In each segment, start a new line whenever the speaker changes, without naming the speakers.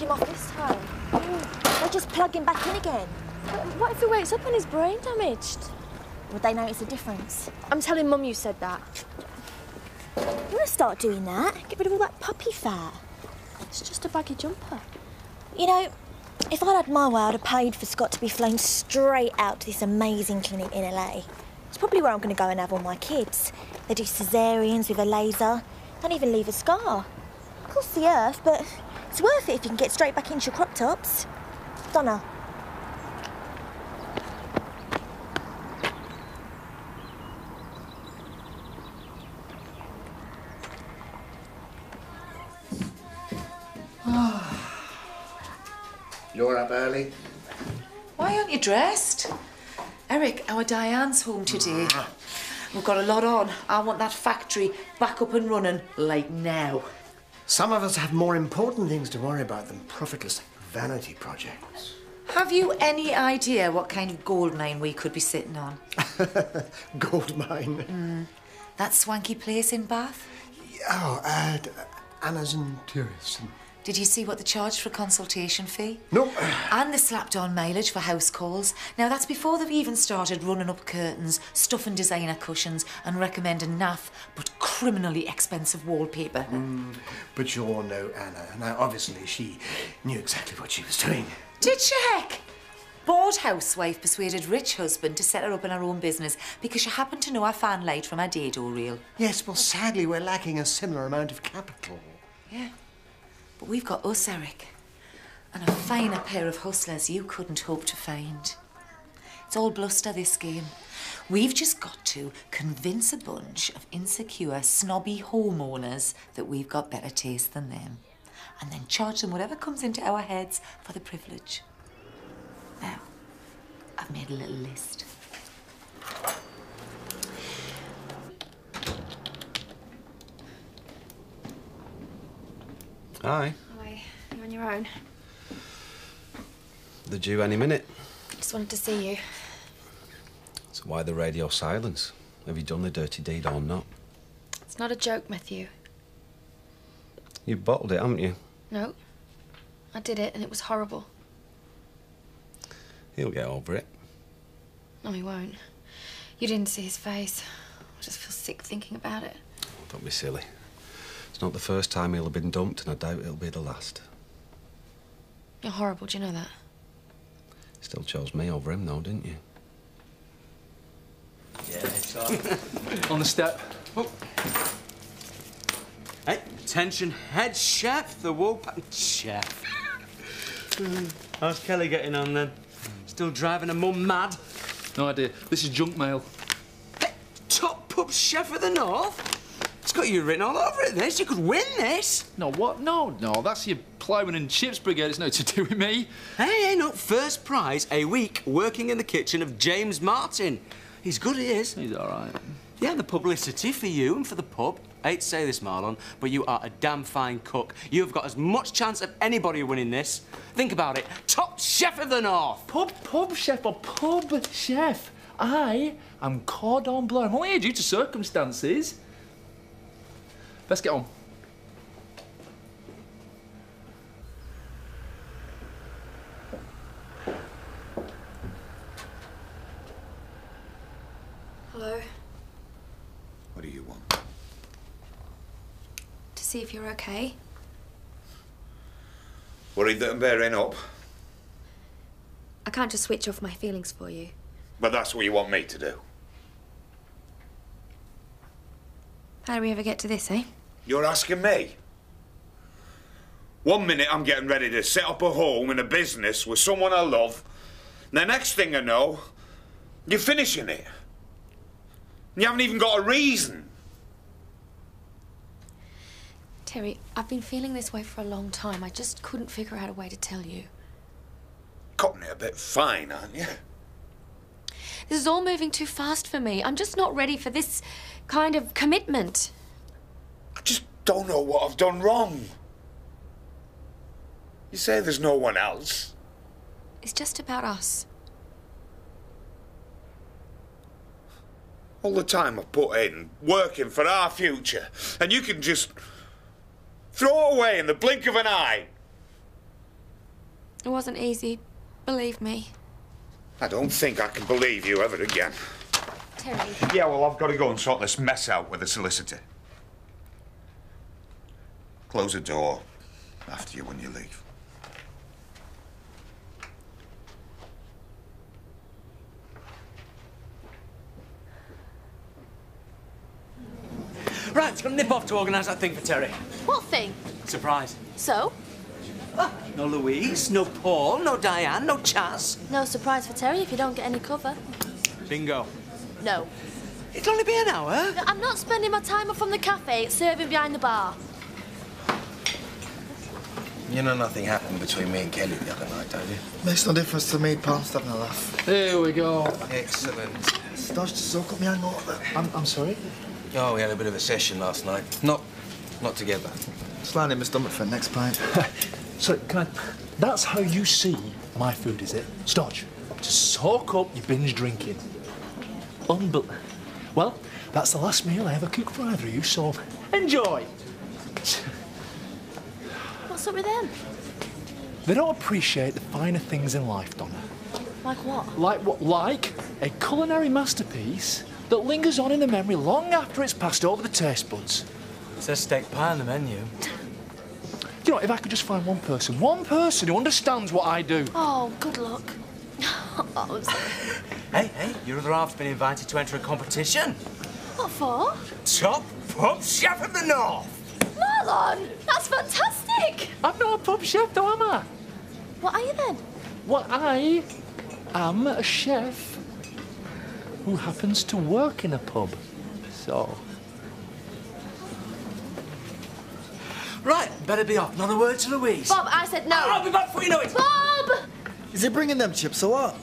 him off this time?
They'll just plug him back in again.
What if he wakes up and his brain damaged?
Would they notice a difference?
I'm telling Mum you said that.
You want to start doing that? Get rid of all that puppy fat.
It's just a baggy jumper.
You know, if I'd had my way, I'd have paid for Scott to be flown straight out to this amazing clinic in LA. It's probably where I'm going to go and have all my kids. They do cesareans with a laser. Don't even leave a scar. Costs the earth, but it's worth it if you can get straight back into your crop tops. Donna.
You're up early?
Why aren't you dressed? Eric, our Diane's home today. Ah. We've got a lot on. I want that factory back up and running, like now.
Some of us have more important things to worry about than profitless vanity projects.
Have you any idea what kind of gold mine we could be sitting on?
Gold mine.
Mm. That swanky place in Bath?
Oh, uh, d- Anna's and tourists.
Did you see what they charged for a consultation fee?
No.
And they slapped on mileage for house calls. Now, that's before they've even started running up curtains, stuffing designer cushions, and recommending naff but criminally expensive wallpaper.
Mm, but you all know Anna. Now, obviously, she knew exactly what she was doing.
Did she heck? Bored housewife persuaded rich husband to set her up in her own business because she happened to know her fan light from her dado rail.
Yes, well, sadly, we're lacking a similar amount of capital.
Yeah. But we've got us, Eric. And a finer pair of hustlers you couldn't hope to find. It's all bluster, this game. We've just got to convince a bunch of insecure, snobby homeowners that we've got better taste than them. And then charge them whatever comes into our heads for the privilege. Now, I've made a little list.
Hi.
Hi, you're on your own.
They're due any minute.
Just wanted to see you.
So why the radio silence? Have you done the dirty deed or not?
It's not a joke, Matthew.
You bottled it, haven't you?
No. I did it and it was horrible.
He'll get over it.
No, he won't. You didn't see his face. I just feel sick thinking about it.
Don't be silly. It's not the first time he'll have been dumped, and I doubt it'll be the last.
You're horrible, do you know that?
Still chose me over him, though, didn't you?
Yeah, it's on. on the step. Oh. Hey, attention, head chef, the Woolpack chef. How's Kelly getting on then? Still driving her mum mad?
No idea. This is junk mail.
Top pub chef of the North? It's got you written all over it, this. You could win this.
No, what? No, no. That's your ploughman and chips brigade. It's no to do with me.
Hey, hey, no. First prize, a week working in the kitchen of James Martin. He's good, he is.
He's all right.
Yeah, the publicity for you and for the pub. I hate to say this, Marlon, but you are a damn fine cook. You've got as much chance of anybody winning this. Think about it. Top chef of the North.
Pub, pub chef or pub chef? I am cordon bleu. I'm only here due to circumstances. Let's get on.
Hello.
What do you want?
To see if you're okay.
Worried that I'm bearing up?
I can't just switch off my feelings for you.
But that's what you want me to do.
How do we ever get to this, eh?
You're asking me? One minute I'm getting ready to set up a home and a business with someone I love. And the next thing I know, you're finishing it. You haven't even got a reason.
Terry, I've been feeling this way for a long time. I just couldn't figure out a way to tell you.
Cutting it a bit fine, aren't you?
This is all moving too fast for me. I'm just not ready for this kind of commitment.
I just don't know what I've done wrong. You say there's no one else.
It's just about us.
All the time I've put in, working for our future, and you can just throw it away in the blink of an eye.
It wasn't easy, believe me.
I don't think I can believe you ever again.
Terry.
Yeah, well, I've got to go and sort this mess out with the solicitor. Close the door after you when you leave.
Right, just gonna nip off to organise that thing for Terry.
What thing?
Surprise.
So?
Ah, no Louise, no Paul, no Diane, no Chas.
No surprise for Terry if you don't get any cover.
Bingo.
No.
It'll only be an hour.
I'm not spending my time up from the cafe serving behind the bar.
You know nothing happened between me and Kelly the other night, don't you?
Makes no difference to me, pal. Just having a laugh.
Here we go.
Excellent.
Stodge to soak up my hangover.
I'm, I'm sorry?
Oh, we had a bit of a session last night. Not, not together.
Just lying in my stomach for the next pint.
So, can I... That's how you see my food, is it? Stodge, to soak up your binge drinking. Unbel... Well, that's the last meal I ever cooked for either of you, so enjoy.
What's up with them?
They don't appreciate the finer things in life, Donna.
Like what?
Like what? Like a culinary masterpiece that lingers on in the memory long after it's passed over the taste buds.
It says steak pie on the menu.
You know, if I could just find one person, one person who understands what I do.
Oh, good luck. oh, I'm sorry.
Hey, hey, your other half's been invited to enter a competition.
What for?
Top pub chef of the north.
Marlon! That's fantastic!
I'm not a pub chef, though, am I?
What are you then?
Well, I am a chef who happens to work in a pub. So,
Right, better be off. Not a word to Louise.
Bob, I said no.
I'll be back before you know it.
Bob!
Is he bringing them chips or what?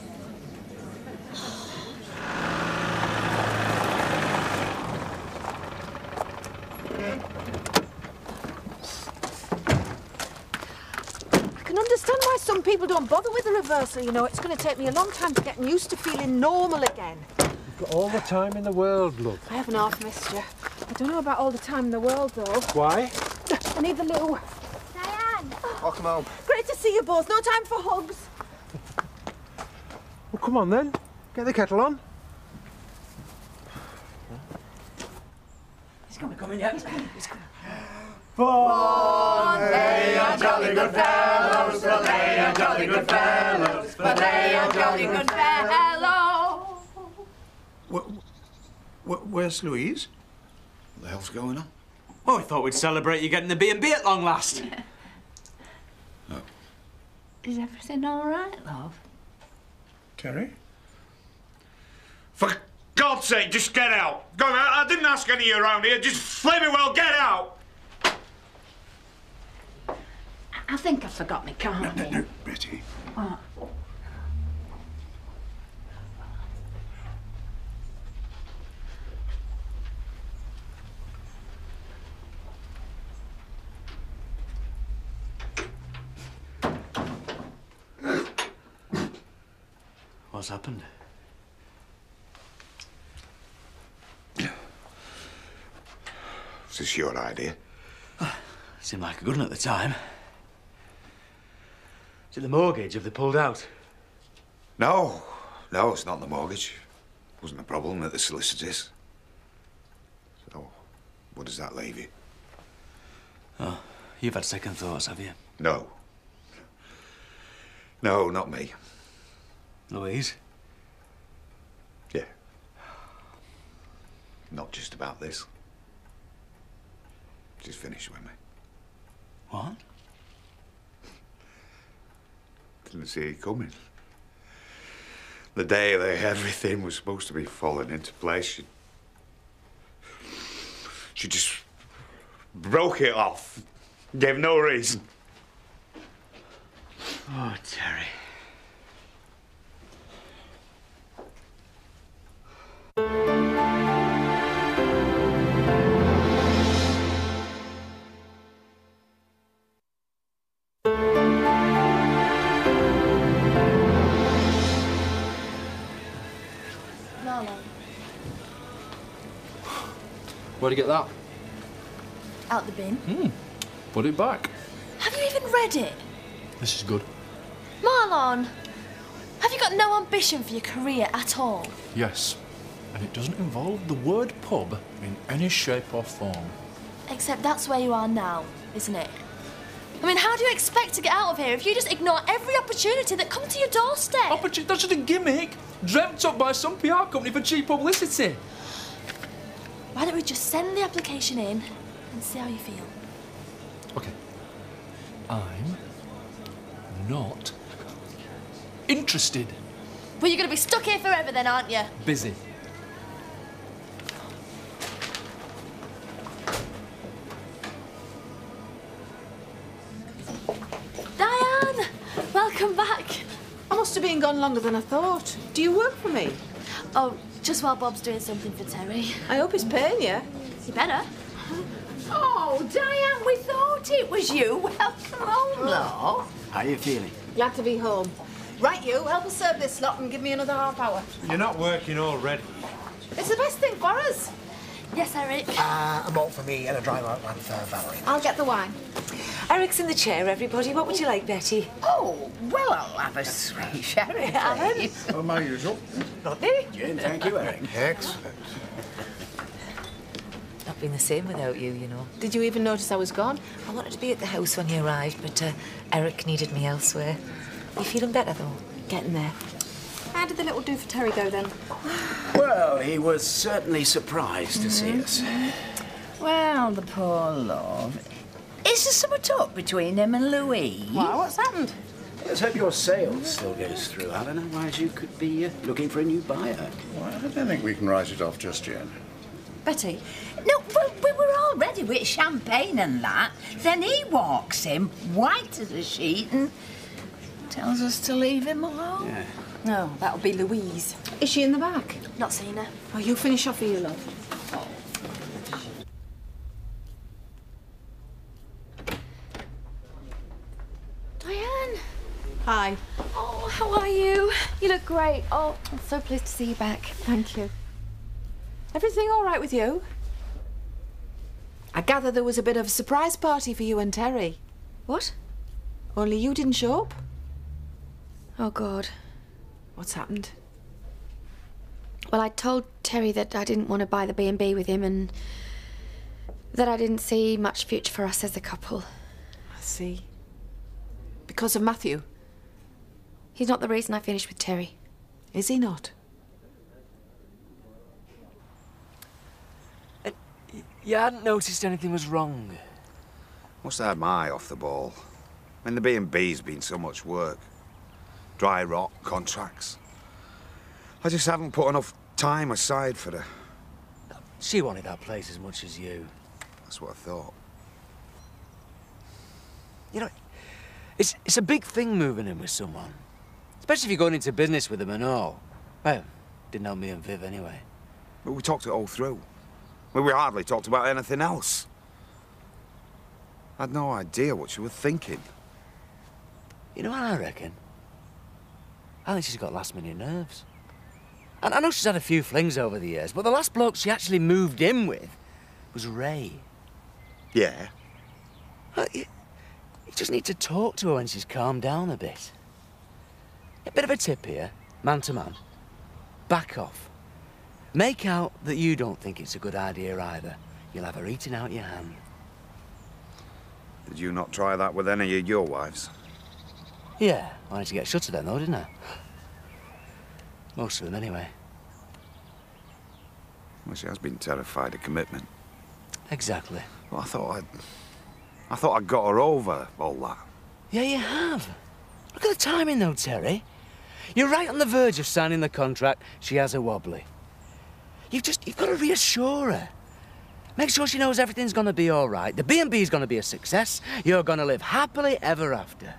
I can understand why some people don't bother with the reversal, you know. It's going to take me a long time to get used to feeling normal again.
You've got all the time in the world, love.
I haven't half missed you. I don't know about all the time in the world, though.
Why?
I need the loo.
Diane!
Welcome home.
Great to see you both. No time for hugs.
Well, come on then. Get the kettle on.
He's coming, coming, yeah. He's coming.
jolly good fellows, fillet a jolly good fellows, fillet a jolly good fellow.
where's Louise? What the hell's going on?
Oh, I thought we'd celebrate you getting the B&B at long last. Oh.
Is everything all right, love?
Terry? For God's sake, just get out. Go on, I, I didn't ask any of you around here. Just flaming well, get out.
I think I forgot my card.
No, no, no, Betty.
Oh.
What's happened?
Was this your idea?
Seemed like a good one at the time. Is it the mortgage? Have they pulled out?
No, no, it's not the mortgage. It Wasn't a problem at the solicitors. So, what does that leave you?
Oh, you've had second thoughts, have you?
No. No, not me.
Louise?
Yeah. Not just about this. She's finished with me.
What?
Didn't see it coming. The day that everything was supposed to be falling into place, she, she just broke it off. Gave no reason.
Oh, Terry.
Where'd you get that?
out the bin.
Hmm. Put it back.
Have you even read it?
This is good.
Marlon, have you got no ambition for your career at all?
Yes. And it doesn't involve the word pub in any shape or form.
Except that's where you are now, isn't it? I mean, how do you expect to get out of here if you just ignore every opportunity that comes to your doorstep?
Opportunity? That's just a gimmick. Dreamt up by some PR company for cheap publicity.
Why don't we just send the application in and see how you feel?
Okay. I'm not interested.
Well, you're going to be stuck here forever then, aren't you?
Busy.
Diane! Welcome back.
I must have been gone longer than I thought. Do you work for me?
Oh, just while Bob's doing something for Terry.
I hope he's paying you.
You better.
Oh, Diane, we thought it was you. Welcome home, love.
How are you feeling?
Glad to be home. Right, you, help us serve this lot and give me another half hour.
You're not working already.
It's the best thing for us.
Yes, Eric.
Uh, a malt for me and a dry white wine for Valerie.
I'll get the wine.
Eric's in the chair, everybody. What would you like, Betty?
Oh, well, I'll have a sweet sherry,
Alan?
Oh, my usual.
Lovely.
Gin, thank you, Eric.
Excellent.
Not been the same without you, you know.
Did you even notice I was gone?
I wanted to be at the house when you arrived, but uh, Eric needed me elsewhere. You feeling better, though?
Getting there. How did the little do for Terry go then?
Well, he was certainly surprised to see us.
Well, the poor love. Is there something up between him and Louise?
Why, what's happened?
Let's hope your sale still goes through, Alan. Otherwise, you could be uh, looking for a new buyer.
Well, I don't think we can write it off just yet.
Betty? No, well, we were all ready with champagne and that. Then he walks in, white as a sheet, and tells us to leave him alone.
Yeah.
No, that'll be Louise. Is she in the back?
Not seen her.
Oh, you'll finish off for you, love.
Diane!
Hi.
Oh, how are you? You look great. Oh, I'm so pleased to see you back.
Thank you. Everything all right with you? I gather there was a bit of a surprise party for you and Terry.
What?
Only you didn't show up?
Oh, God.
What's happened?
Well, I told Terry that I didn't want to buy the B&B with him and that I didn't see much future for us as a couple.
I see. Because of Matthew?
He's not the reason I finished with Terry.
Is he not?
Uh, you hadn't noticed anything was wrong.
Must have had my eye off the ball. I mean, the B&B's been so much work. Dry rot, contracts. I just haven't put enough time aside for the...
She wanted that place as much as you.
That's what I thought.
You know, it's, it's a big thing moving in with someone. Especially if you're going into business with them and all. Well, didn't know me and Viv anyway.
But we talked it all through. Well, we hardly talked about anything else. I had no idea what she was thinking.
You know what I reckon? I think she's got last minute nerves. And I know she's had a few flings over the years, but the last bloke she actually moved in with was Ray.
Yeah?
Uh, you, you just need to talk to her when she's calmed down a bit. A bit of a tip here, man to man. Back off. Make out that you don't think it's a good idea either. You'll have her eating out your hand.
Did you not try that with any of your wives?
Yeah, I wanted to get shut of them though, didn't I? Most of them, anyway.
Well, she has been terrified of commitment.
Exactly.
Well, I thought I'd... I thought I got her over all that.
Yeah, you have. Look at the timing, though, Terry. You're right on the verge of signing the contract. She has a wobbly. You've just... You've got to reassure her. Make sure she knows everything's going to be all right. The B&B's going to be a success. You're going to live happily ever after.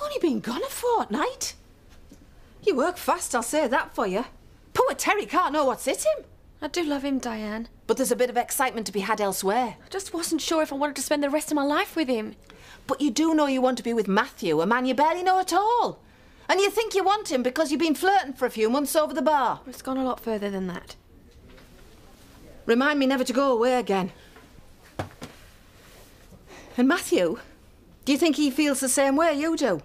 I've only been gone a fortnight. You work fast, I'll say that for you. Poor Terry can't know what's hit him.
I do love him, Diane.
But there's a bit of excitement to be had elsewhere.
I just wasn't sure if I wanted to spend the rest of my life with him.
But you do know you want to be with Matthew, a man you barely know at all. And you think you want him because you've been flirting for a few months over the bar.
It's gone a lot further than that.
Remind me never to go away again. And Matthew, Do you think he feels the same way you do?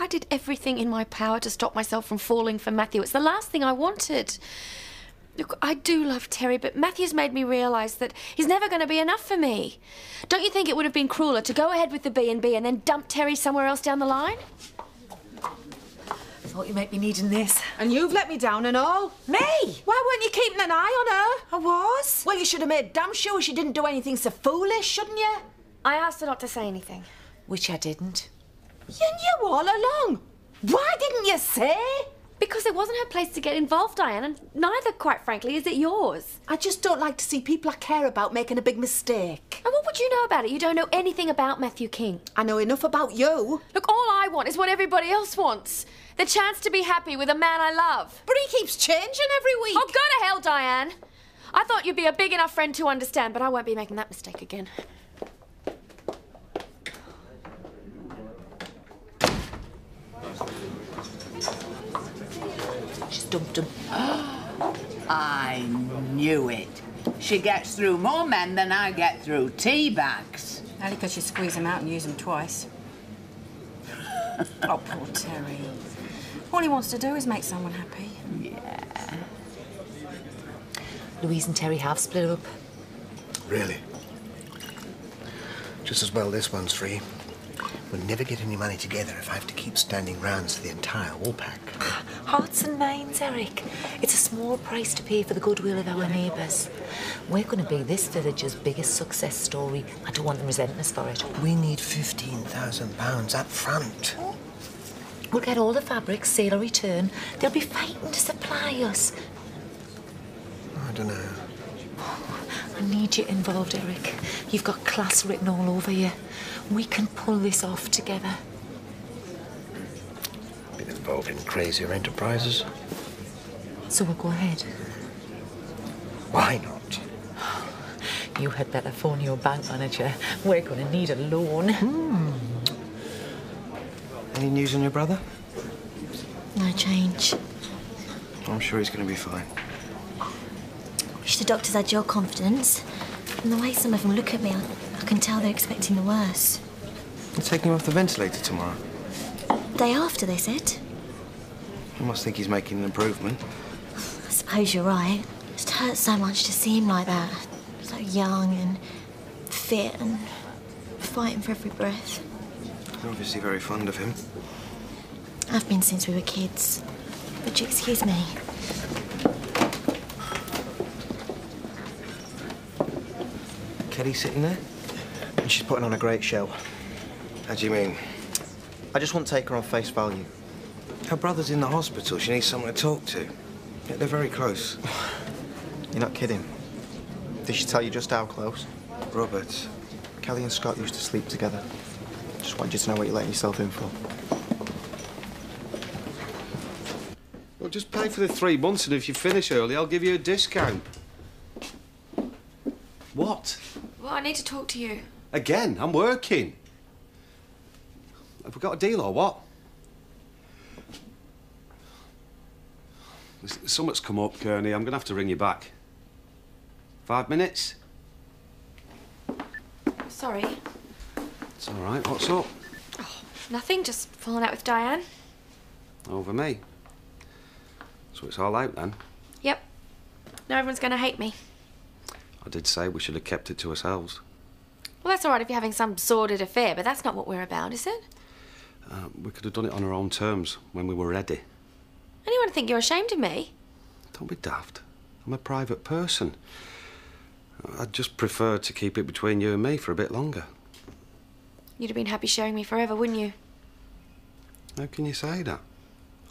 I did everything in my power to stop myself from falling for Matthew. It's the last thing I wanted. Look, I do love Terry, but Matthew's made me realise that he's never going to be enough for me. Don't you think it would have been crueler to go ahead with the B&B and then dump Terry somewhere else down the line?
Thought you might be needing this.
And you've let me down and all.
Me?
Why weren't you keeping an eye on her?
I was.
Well, you should have made damn sure she didn't do anything so foolish, shouldn't you?
I asked her not to say anything.
Which I didn't.
You knew all along. Why didn't you say?
Because it wasn't her place to get involved, Diane, and neither, quite frankly, is it yours.
I just don't like to see people I care about making a big mistake.
And what would you know about it? You don't know anything about Matthew King.
I know enough about you.
Look, all I want is what everybody else wants. The chance to be happy with a man I love.
But he keeps changing every week.
Oh, go to hell, Diane. I thought you'd be a big enough friend to understand, but I won't be making that mistake again.
Dumped him.
I knew it. She gets through more men than I get through tea bags.
Only because you squeeze them out and use them twice. oh, poor Terry. All he wants to do is make someone happy.
Yeah.
Louise and Terry have split up.
Really? Just as well this one's free. We'll never get any money together if I have to keep standing rounds for the entire Woolpack.
Hearts and minds, Eric. It's a small price to pay for the goodwill of our neighbours. We're going to be this village's biggest success story. I don't want them resenting us for it.
We need £15,000 up front.
We'll get all the fabrics, sale or return. They'll be fighting to supply us.
I don't know.
I need you involved, Eric. You've got class written all over you. We can pull this off together.
Been involved in crazier enterprises.
So we'll go ahead.
Why not?
You had better phone your bank manager. We're going to need a loan. Hmm.
Any news on your brother?
No change.
I'm sure he's going to be fine.
Wish the doctors had your confidence. From the way some of them look at me, I, I can tell they're expecting the worst.
They're taking him off the ventilator tomorrow.
Day after, they said.
You must think he's making an improvement.
I suppose you're right. It just hurts so much to see him like that. So young and fit and fighting for every breath.
You're obviously very fond of him.
I've been since we were kids. Would you excuse me?
Kelly sitting there?
And she's putting on a great show.
How do you mean?
I just won't take her on face value.
Her brother's in the hospital. She needs someone to talk to. Yeah, they're very close.
You're not kidding. Did she tell you just how close?
Robert.
Kelly and Scott used to sleep together. Just want you to know what you're letting yourself in for.
Well, just pay for the three months, and if you finish early, I'll give you a discount. What?
Well, I need to talk to you.
Again, I'm working. Have we got a deal or what? Something's come up, Kearney. I'm going to have to ring you back. Five minutes?
Sorry.
It's all right. What's up?
Nothing, just falling out with Diane.
Over me. So it's all out then.
Yep. Now everyone's going to hate me.
I did say we should have kept it to ourselves.
Well, that's all right if you're having some sordid affair, but that's not what we're about, is it?
Uh, we could have done it on our own terms when we were ready.
Anyone think you're ashamed of me?
Don't be daft. I'm a private person. I'd just prefer to keep it between you and me for a bit longer.
You'd have been happy sharing me forever, wouldn't you?
How can you say that?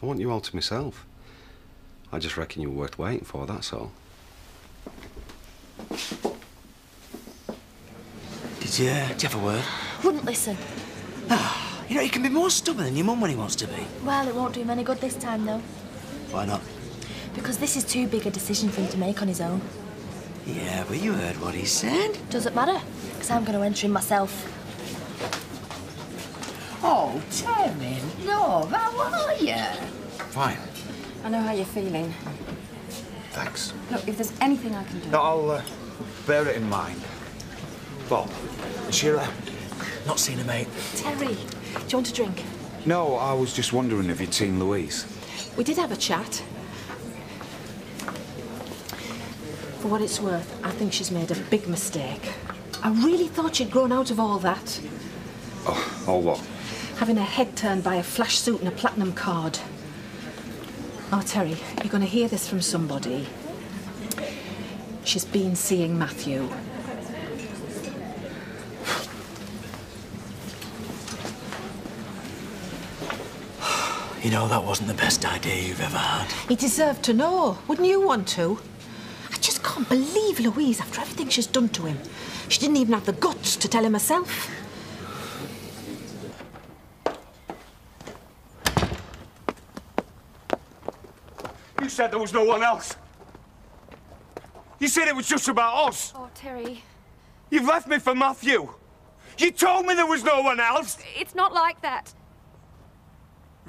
I want you all to myself. I just reckon you were worth waiting for, that's all.
Did you, uh, did you have a word?
Wouldn't listen.
You know, he can be more stubborn than your mum when he wants to be.
Well, it won't do him any good this time, though.
Why not?
Because this is too big a decision for him to make on his own.
Yeah, but you heard what he said.
Doesn't matter, because I'm going to enter him myself.
Oh, Terry, love, how are you?
Fine.
I know how you're feeling.
Thanks.
Look, if there's anything I can do.
No, I'll uh, bear it in mind. Bob, Sheila,
Not seen her, mate.
Terry, do you want a drink?
No, I was just wondering if you'd seen Louise.
We did have a chat. For what it's worth, I think she's made a big mistake. I really thought she'd grown out of all that.
Oh, all what?
Having her head turned by a flash suit and a platinum card. Oh, Terry, you're going to hear this from somebody. She's been seeing Matthew.
You know, that wasn't the best idea you've ever had.
He deserved to know. Wouldn't you want to? I just can't believe Louise after everything she's done to him. She didn't even have the guts to tell him herself.
You said there was no one else. You said it was just about us.
Oh, Terry,
You've left me for Matthew. You told me there was no one else.
it's not like that.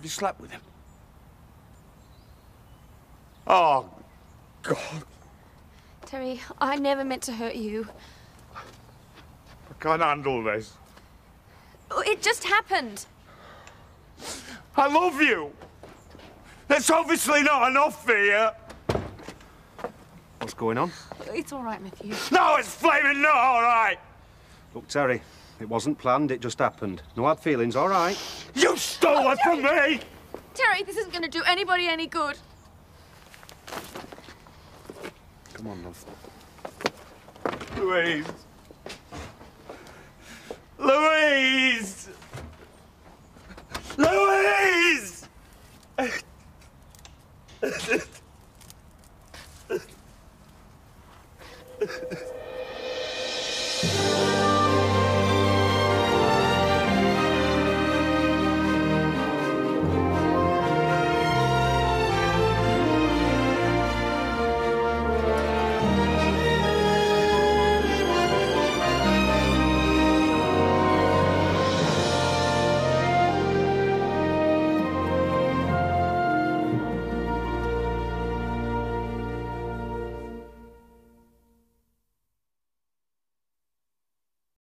Have you slept with him? Oh, God.
Terry, I never meant to hurt you.
I can't handle this.
Oh, It just happened.
I love you. That's obviously not enough for you.
What's going on?
It's all right, Matthew.
No, it's flaming not all right.
Look, Terry, it wasn't planned, it just happened. No hard feelings, all right?
You stole it from me.
Terry, this isn't going to do anybody any good.
Come on, love.
Louise. Louise.